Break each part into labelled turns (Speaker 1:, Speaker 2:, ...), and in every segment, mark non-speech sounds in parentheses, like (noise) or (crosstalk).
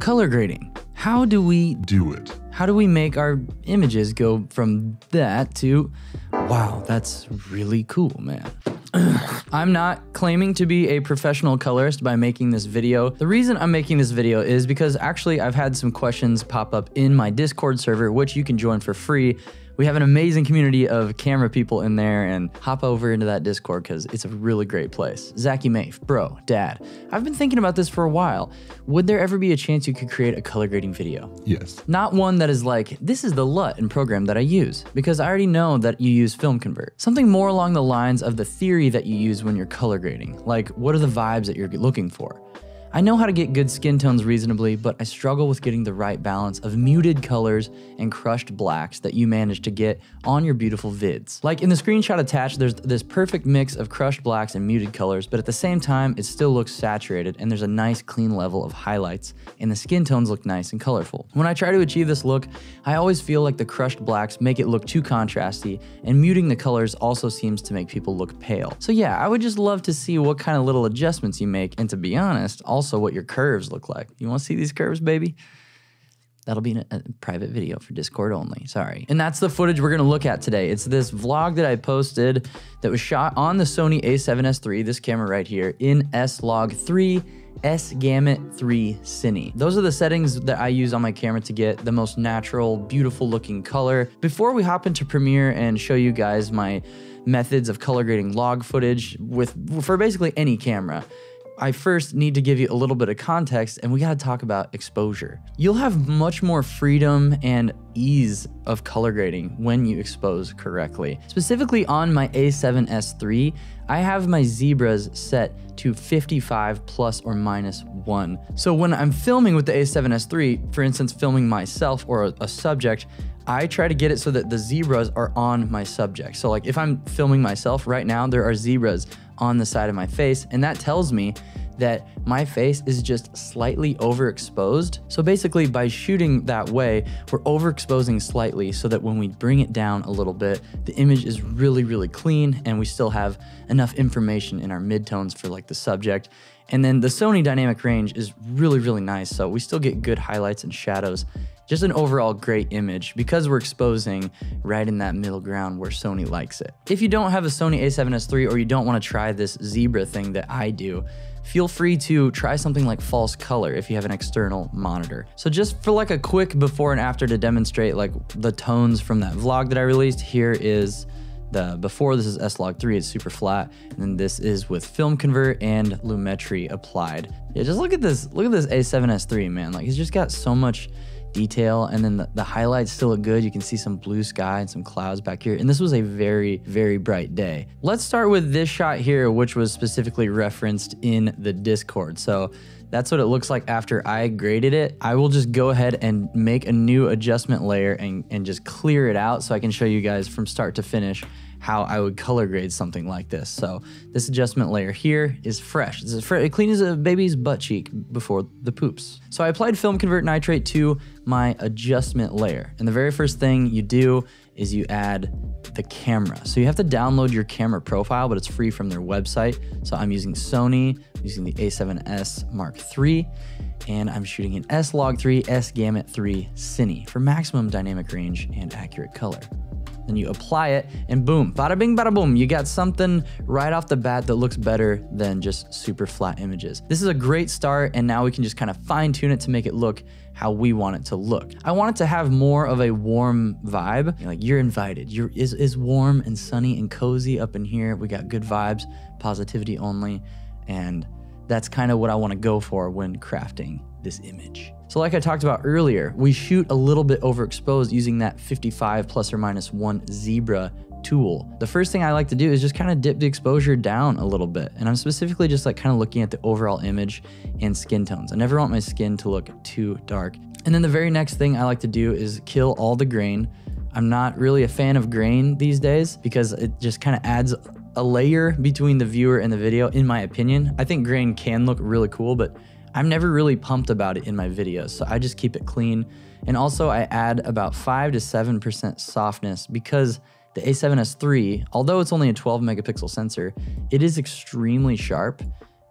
Speaker 1: Color grading. How do we
Speaker 2: Do it.
Speaker 1: how do we make our images go from that to wow, that's really cool, man. (clears throat) I'm not claiming to be a professional colorist by making this video. The reason I'm making this video is because actually I've had some questions pop up in my Discord server, which you can join for free. We have an amazing community of camera people in there and hop over into that Discord because it's a really great place. Zachy Mafe, bro, dad, I've been thinking about this for a while. Would there ever be a chance you could create a color grading video?
Speaker 2: Yes.
Speaker 1: Not one that is like, this is the LUT and program that I use, because I already know that you use Film Convert. Something more along the lines of the theory that you use when you're color grading. Like, what are the vibes that you're looking for? I know how to get good skin tones reasonably, but I struggle with getting the right balance of muted colors and crushed blacks that you manage to get on your beautiful vids. Like in the screenshot attached, there's this perfect mix of crushed blacks and muted colors, but at the same time, it still looks saturated and there's a nice clean level of highlights, and the skin tones look nice and colorful. When I try to achieve this look, I always feel like the crushed blacks make it look too contrasty, and muting the colors also seems to make people look pale. So yeah, I would just love to see what kind of little adjustments you make, and to be honest, also what your curves look like. You wanna see these curves, baby? That'll be in a, private video for Discord only. Sorry. And that's the footage we're gonna look at today. It's this vlog that I posted that was shot on the Sony a7S III, this camera right here, in S-Log 3 S Gamut 3 Cine. Those are the settings that I use on my camera to get the most natural, beautiful looking color. Before we hop into Premiere and show you guys my methods of color grading log footage with for basically any camera, I first need to give you a little bit of context and we gotta talk about exposure. You'll have much more freedom and ease of color grading when you expose correctly. Specifically on my A7S III, I have my zebras set to 55 plus or minus one. So when I'm filming with the A7S III, for instance, filming myself or a, a subject, I try to get it so that the zebras are on my subject. So like if I'm filming myself right now, there are zebras on the side of my face, and that tells me that my face is just slightly overexposed. So basically by shooting that way, we're overexposing slightly so that when we bring it down a little bit, the image is really, really clean and we still have enough information in our midtones for like the subject. And then the Sony dynamic range is really, really nice. So we still get good highlights and shadows just an overall great image because we're exposing right in that middle ground where Sony likes it. If you don't have a Sony a7S III or you don't want to try this zebra thing that I do, feel free to try something like false color if you have an external monitor. So just for like a quick before and after to demonstrate like the tones from that vlog that I released, here is the before this is S-Log 3, it's super flat, and then this is with film convert and lumetri applied. Yeah, just look at this, look at this A7S3, man. Like he's just got so much detail and then the, the, highlights still look good. You can see some blue sky and some clouds back here and this was a very very bright day. Let's start with this shot here which was specifically referenced in the discord. So that's what it looks like after I graded it. I will just go ahead and make a new adjustment layer and, and just clear it out so I can show you guys from start to finish how I would color grade something like this. So this adjustment layer here is fresh. It's as it clean as a baby's butt cheek before the poops. So I applied film convert nitrate to my adjustment layer. And the very first thing you do is you add the camera. So you have to download your camera profile, but it's free from their website. So I'm using Sony, using the A7S Mark III, and I'm shooting an S-Log 3 S Gamut 3 Cine for maximum dynamic range and accurate color. Then you apply it, and boom, bada bing, bada boom, you got something right off the bat that looks better than just super flat images. This is a great start, and now we can just kind of fine tune it to make it look how we want it to look. I want it to have more of a warm vibe. Like you're invited. You're is is warm and sunny and cozy up in here. We got good vibes, positivity only, and that's kind of what I want to go for when crafting this image. So like I talked about earlier, we shoot a little bit overexposed using that 55 plus or minus one zebra tool. The first thing I like to do is just kind of dip the exposure down a little bit. And I'm specifically just like kind of looking at the overall image and skin tones. I never want my skin to look too dark. And then the very next thing I like to do is kill all the grain. I'm not really a fan of grain these days because it just kind of adds a layer between the viewer and the video, in my opinion. I think grain can look really cool, but I'm never really pumped about it in my videos, so I just keep it clean. And also I add about 5 to 7% softness because the A7S III, although it's only a 12 megapixel sensor, it is extremely sharp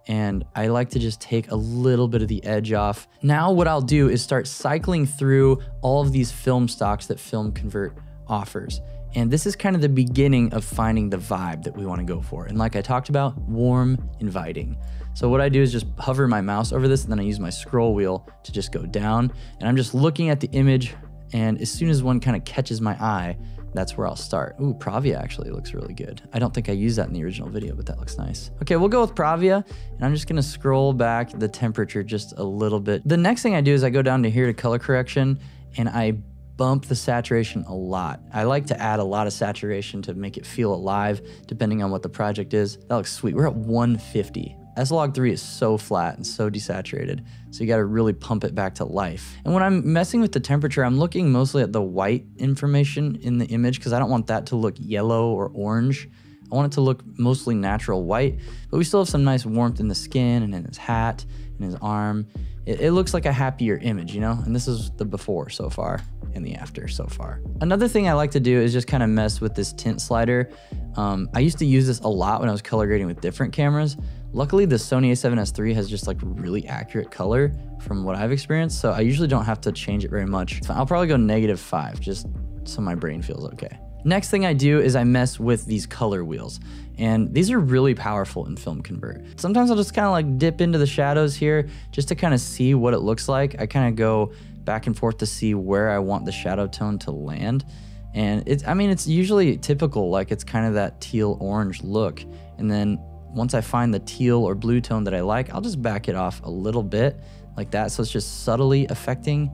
Speaker 1: and I like to just take a little bit of the edge off. Now what I'll do is start cycling through all of these film stocks that Film Convert offers. And this is kind of the beginning of finding the vibe that we want to go for. And like I talked about, warm, inviting. So what I do is just hover my mouse over this and then I use my scroll wheel to just go down. And I'm just looking at the image and as soon as one kind of catches my eye, that's where I'll start. Ooh, Provia actually looks really good. I don't think I used that in the original video, but that looks nice. Okay, we'll go with Provia, and I'm just gonna scroll back the temperature just a little bit. The next thing I do is I go down to here to color correction, and I bump the saturation a lot. I like to add a lot of saturation to make it feel alive, depending on what the project is. That looks sweet. We're at 150. S-Log 3 is so flat and so desaturated, so you gotta really pump it back to life. And when I'm messing with the temperature, I'm looking mostly at the white information in the image because I don't want that to look yellow or orange. I want it to look mostly natural white, but we still have some nice warmth in the skin and in his hat and his arm. It, it looks like a happier image, you know? And this is the before so far and the after so far. Another thing I like to do is just kind of mess with this tint slider. Um, I used to use this a lot when I was color grading with different cameras, Luckily, the Sony a7S III has just like really accurate color from what I've experienced, so I usually don't have to change it very much. I'll probably go negative five, just so my brain feels okay. Next thing I do is I mess with these color wheels, and these are really powerful in Film Convert. Sometimes I'll just kind of like dip into the shadows here just to kind of see what it looks like. I kind of go back and forth to see where I want the shadow tone to land. And it's, I mean, it's usually typical, like it's kind of that teal orange look. And then once I find the teal or blue tone that I like, I'll just back it off a little bit like that. So it's just subtly affecting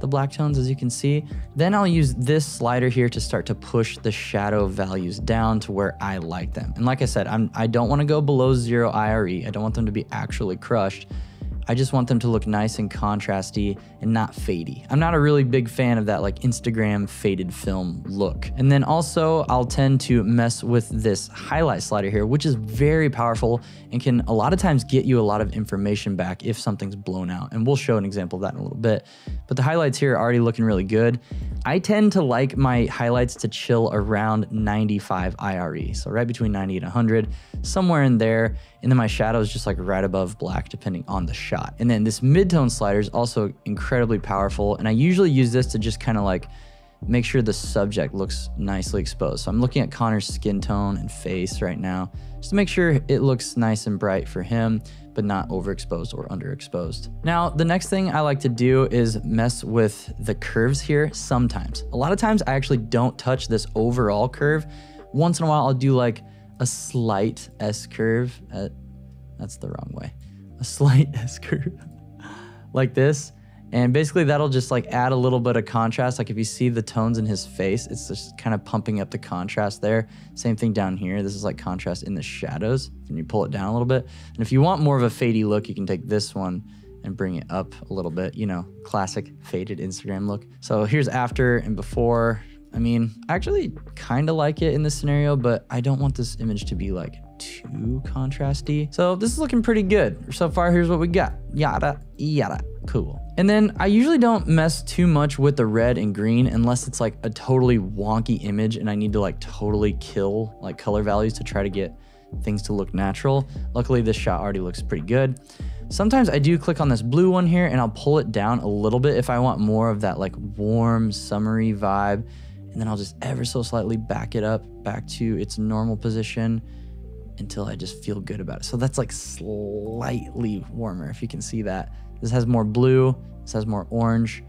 Speaker 1: the black tones as you can see. Then I'll use this slider here to start to push the shadow values down to where I like them. And like I said, I'm, I don't wanna go below zero IRE. I don't want them to be actually crushed. I just want them to look nice and contrasty and not fadey. I'm not a really big fan of that like Instagram faded film look. And then also I'll tend to mess with this highlight slider here, which is very powerful and can a lot of times get you a lot of information back if something's blown out. And we'll show an example of that in a little bit. But the highlights here are already looking really good. I tend to like my highlights to chill around 95 IRE. So right between 90 and 100, somewhere in there. And then my shadow is just like right above black depending on the shot. And then this midtone slider is also incredibly powerful. And I usually use this to just kind of like make sure the subject looks nicely exposed. So I'm looking at Connor's skin tone and face right now, just to make sure it looks nice and bright for him, but not overexposed or underexposed. Now, the next thing I like to do is mess with the curves here sometimes. A lot of times I actually don't touch this overall curve. Once in a while, I'll do like a slight S curve. That's the wrong way. A slight (laughs) S curve (laughs) like this. And basically that'll just like add a little bit of contrast. Like if you see the tones in his face, it's just kind of pumping up the contrast there. Same thing down here. This is like contrast in the shadows. And you pull it down a little bit. And if you want more of a fadey look, you can take this one and bring it up a little bit, you know, classic faded Instagram look. So here's after and before. I mean, I actually kind of like it in this scenario, but I don't want this image to be like too contrasty. So this is looking pretty good. So far, here's what we got. Yada, yada, cool. And then I usually don't mess too much with the red and green unless it's like a totally wonky image and I need to like totally kill like color values to try to get things to look natural. Luckily, this shot already looks pretty good. Sometimes I do click on this blue one here and I'll pull it down a little bit if I want more of that like warm, summery vibe and then I'll just ever so slightly back it up back to its normal position until I just feel good about it. So that's like slightly warmer, if you can see that. This has more blue, this has more orange.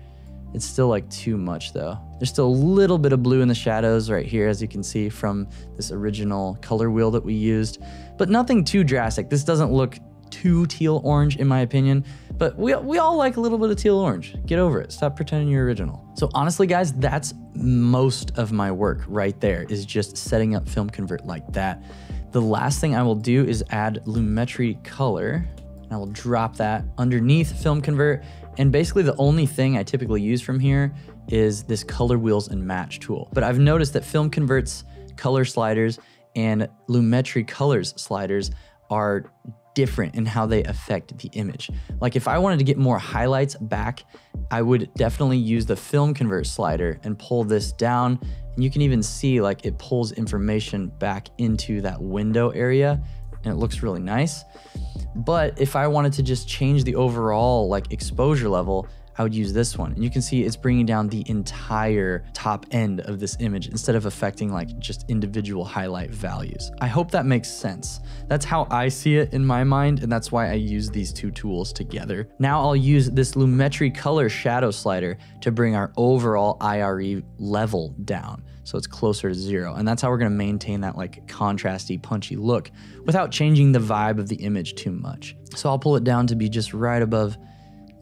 Speaker 1: It's still like too much though. There's still a little bit of blue in the shadows right here, as you can see from this original color wheel that we used, but nothing too drastic. This doesn't look too teal orange in my opinion, but we, we all like a little bit of teal orange. Get over it. Stop pretending you're original. So honestly, guys, that's most of my work right there is just setting up Film Convert like that. The last thing I will do is add Lumetri color. I will drop that underneath Film Convert. And basically the only thing I typically use from here is this color wheels and match tool. But I've noticed that Film Convert's color sliders and Lumetri colors sliders are different in how they affect the image. Like if I wanted to get more highlights back, I would definitely use the film convert slider and pull this down. And you can even see like it pulls information back into that window area and it looks really nice. But if I wanted to just change the overall like exposure level, I would use this one. And you can see it's bringing down the entire top end of this image instead of affecting like just individual highlight values. I hope that makes sense. That's how I see it in my mind, and that's why I use these two tools together. Now I'll use this Lumetri color shadow slider to bring our overall IRE level down so it's closer to zero. And that's how we're gonna maintain that like contrasty, punchy look without changing the vibe of the image too much. So I'll pull it down to be just right above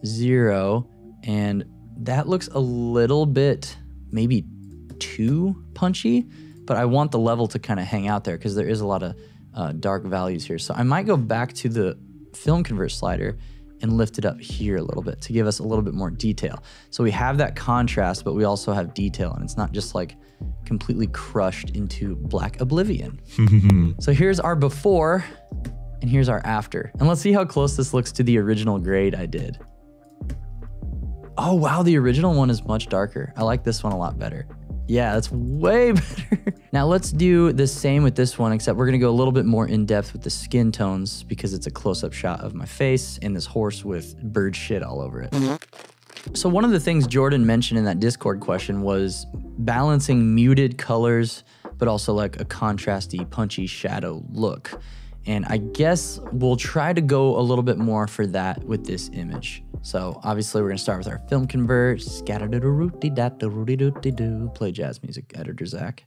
Speaker 1: zero and that looks a little bit maybe too punchy, but I want the level to kind of hang out there because there is a lot of uh, dark values here. So I might go back to the film convert slider and lift it up here a little bit to give us a little bit more detail. So we have that contrast, but we also have detail and it's not just like completely crushed into black oblivion. (laughs) so here's our before and here's our after. And let's see how close this looks to the original grade I did. Oh, wow, the original one is much darker. I like this one a lot better. Yeah, that's way (laughs) better. now let's do the same with this one, except we're gonna go a little bit more in depth with the skin tones because it's a close-up shot of my face and this horse with bird shit all over it. Mm-hmm. So one of the things Jordan mentioned in that Discord question was balancing muted colors, but also like a contrasty, punchy shadow look. And I guess we'll try to go a little bit more for that with this image. So obviously we're gonna start with our film convert, scatter da rooty da rooty dooty doo. Play jazz music, editor Zach.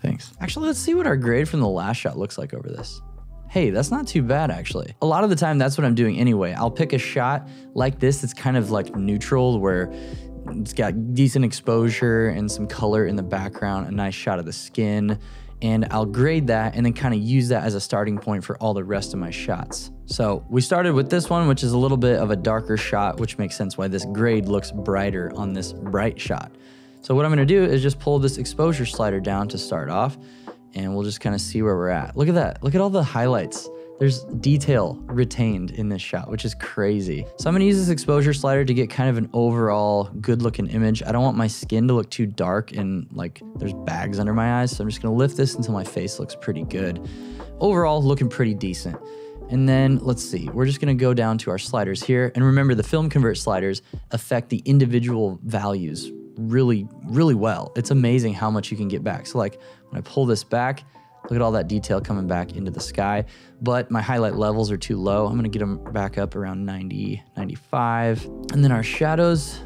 Speaker 1: Thanks. Actually, let's see what our grade from the last shot looks like over this. Hey, that's not too bad actually. A lot of the time that's what I'm doing anyway. I'll pick a shot like this that's kind of like neutral where it's got decent exposure and some color in the background, a nice shot of the skin, and I'll grade that and then kind of use that as a starting point for all the rest of my shots. So we started with this one, which is a little bit of a darker shot, which makes sense why this grade looks brighter on this bright shot. So what I'm gonna do is just pull this exposure slider down to start off, and we'll just kind of see where we're at. Look at that, look at all the highlights. There's detail retained in this shot, which is crazy. So I'm gonna use this exposure slider to get kind of an overall good looking image. I don't want my skin to look too dark and like there's bags under my eyes. So I'm just gonna lift this until my face looks pretty good. Overall, looking pretty decent. And then let's see, we're just gonna go down to our sliders here. And remember the film convert sliders affect the individual values really, really well. It's amazing how much you can get back. So like when I pull this back, Look at all that detail coming back into the sky. But my highlight levels are too low. I'm gonna get them back up around 90, 95. And then our shadows,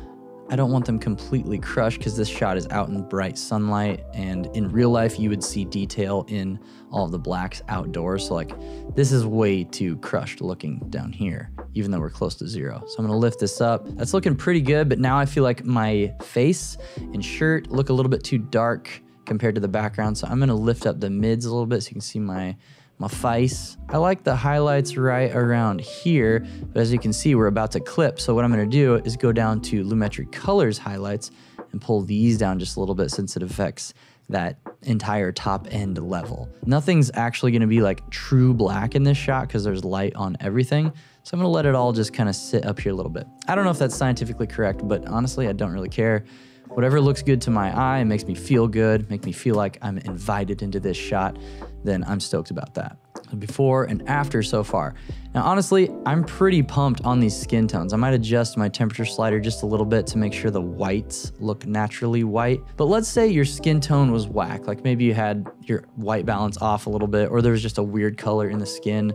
Speaker 1: I don't want them completely crushed because this shot is out in bright sunlight. And in real life, you would see detail in all of the blacks outdoors. So like this is way too crushed looking down here, even though we're close to zero. So I'm gonna lift this up. That's looking pretty good, but now I feel like my face and shirt look a little bit too dark compared to the background. So I'm gonna lift up the mids a little bit so you can see my, my face. I like the highlights right around here, but as you can see, we're about to clip. So what I'm gonna do is go down to Lumetri Colors highlights and pull these down just a little bit since it affects that entire top end level. Nothing's actually gonna be like true black in this shot because there's light on everything. So I'm gonna let it all just kind of sit up here a little bit. I don't know if that's scientifically correct, but honestly, I don't really care. Whatever looks good to my eye makes me feel good, make me feel like I'm invited into this shot, then I'm stoked about that. Before and after so far. Now, honestly, I'm pretty pumped on these skin tones. I might adjust my temperature slider just a little bit to make sure the whites look naturally white. But let's say your skin tone was whack, like maybe you had your white balance off a little bit, or there was just a weird color in the skin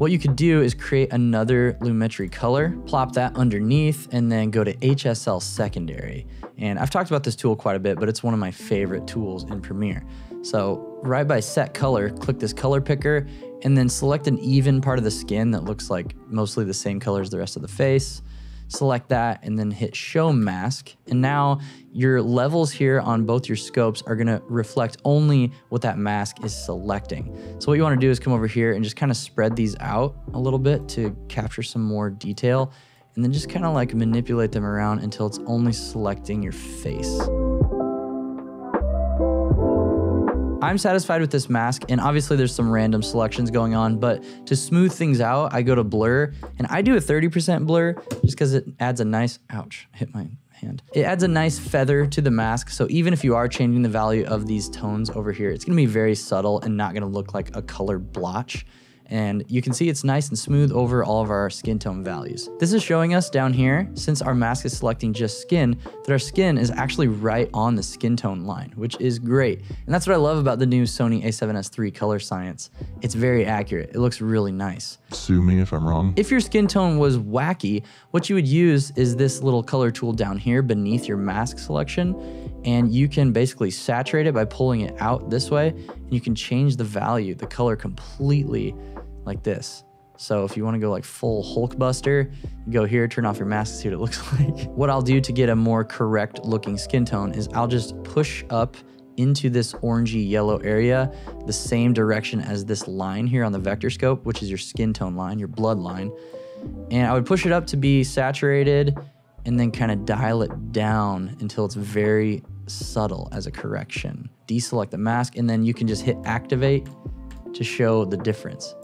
Speaker 1: what you could do is create another Lumetri color, plop that underneath, and then go to HSL secondary. And I've talked about this tool quite a bit, but it's one of my favorite tools in Premiere. So right by set color, click this color picker, and then select an even part of the skin that looks like mostly the same color as the rest of the face select that and then hit show mask. And now your levels here on both your scopes are gonna reflect only what that mask is selecting. So what you wanna do is come over here and just kind of spread these out a little bit to capture some more detail and then just kind of like manipulate them around until it's only selecting your face. I'm satisfied with this mask, and obviously there's some random selections going on, but to smooth things out, I go to blur, and I do a 30% blur just because it adds a nice, ouch, hit my hand. It adds a nice feather to the mask, so even if you are changing the value of these tones over here, it's gonna be very subtle and not gonna look like a color blotch and you can see it's nice and smooth over all of our skin tone values. This is showing us down here, since our mask is selecting just skin, that our skin is actually right on the skin tone line, which is great. And that's what I love about the new Sony a7S III Color Science. It's very accurate. It looks really nice.
Speaker 2: Sue me if I'm wrong.
Speaker 1: If your skin tone was wacky, what you would use is this little color tool down here beneath your mask selection and you can basically saturate it by pulling it out this way and you can change the value, the color completely like this. So if you want to go like full Hulkbuster, you go here, turn off your mask, see what it (laughs) looks like. what I'll do to get a more correct looking skin tone is I'll just push up into this orangey yellow area, the same direction as this line here on the vector scope, which is your skin tone line, your blood line. And I would push it up to be saturated and then kind of dial it down until it's very subtle as a correction. Deselect the mask and then you can just hit activate to show the difference.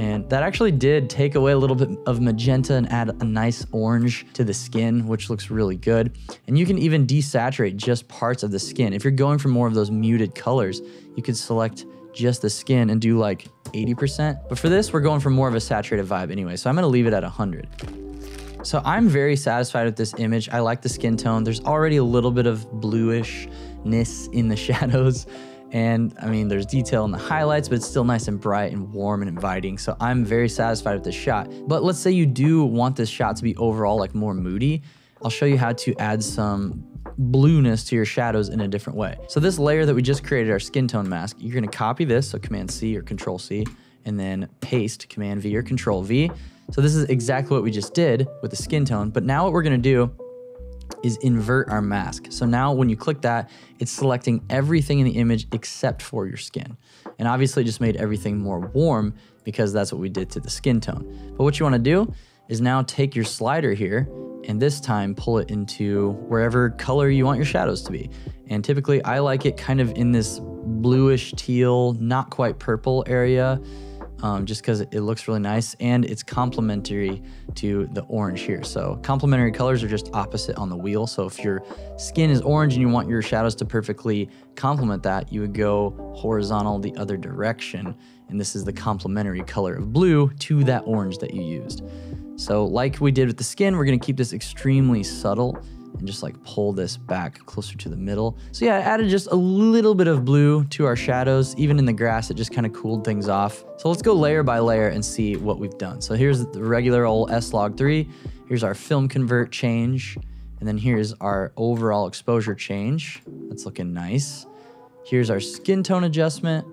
Speaker 1: And that actually did take away a little bit of magenta and add a nice orange to the skin, which looks really good. And you can even desaturate just parts of the skin. If you're going for more of those muted colors, you could select just the skin and do like 80%. But for this, we're going for more of a saturated vibe anyway, so I'm gonna leave it at 100. So I'm very satisfied with this image. I like the skin tone. There's already a little bit of bluishness in the (laughs) shadows. And I mean, there's detail in the highlights, but it's still nice and bright and warm and inviting. So I'm very satisfied with this shot. But let's say you do want this shot to be overall like more moody. I'll show you how to add some blueness to your shadows in a different way. So this layer that we just created, our skin tone mask, you're gonna copy this, so Command C or Control C, and then paste Command V or Control V. So this is exactly what we just did with the skin tone. But now what we're gonna do is invert our mask. So now when you click that, it's selecting everything in the image except for your skin. And obviously just made everything more warm because that's what we did to the skin tone. But what you wanna do is now take your slider here and this time pull it into wherever color you want your shadows to be. And typically I like it kind of in this bluish teal, not quite purple area um, just because it looks really nice and it's complementary to the orange here. So complementary colors are just opposite on the wheel. So if your skin is orange and you want your shadows to perfectly complement that, you would go horizontal the other direction. And this is the complementary color of blue to that orange that you used. So like we did with the skin, we're gonna keep this extremely subtle and just like pull this back closer to the middle. So yeah, I added just a little bit of blue to our shadows. Even in the grass, it just kind of cooled things off. So let's go layer by layer and see what we've done. So here's the regular old S-Log3. Here's our film convert change. And then here's our overall exposure change. That's looking nice. Here's our skin tone adjustment.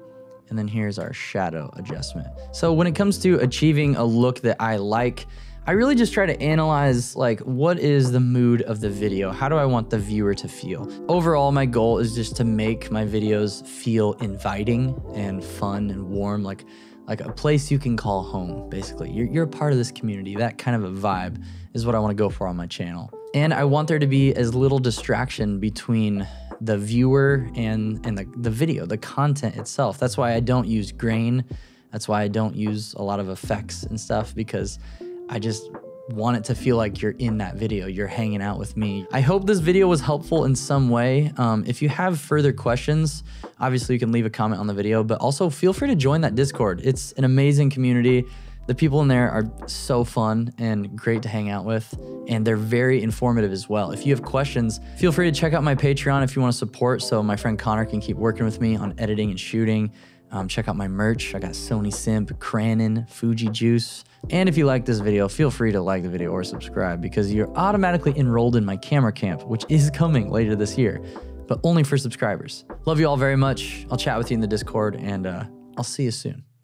Speaker 1: And then here's our shadow adjustment. So when it comes to achieving a look that I like, I really just try to analyze like what is the mood of the video? How do I want the viewer to feel? Overall, my goal is just to make my videos feel inviting and fun and warm, like like a place you can call home, basically. You're, you're a part of this community. That kind of a vibe is what I want to go for on my channel. And I want there to be as little distraction between the viewer and, and the, the video, the content itself. That's why I don't use grain. That's why I don't use a lot of effects and stuff because I just want it to feel like you're in that video, you're hanging out with me. I hope this video was helpful in some way. Um, if you have further questions, obviously you can leave a comment on the video, but also feel free to join that Discord. It's an amazing community. The people in there are so fun and great to hang out with, and they're very informative as well. If you have questions, feel free to check out my Patreon if you want to support so my friend Connor can keep working with me on editing and shooting. Um, check out my merch. I got Sony Simp, Cranon, Fuji Juice. And if you like this video, feel free to like the video or subscribe because you're automatically enrolled in my camera camp, which is coming later this year, but only for subscribers. Love you all very much. I'll chat with you in the Discord and uh, I'll see you soon.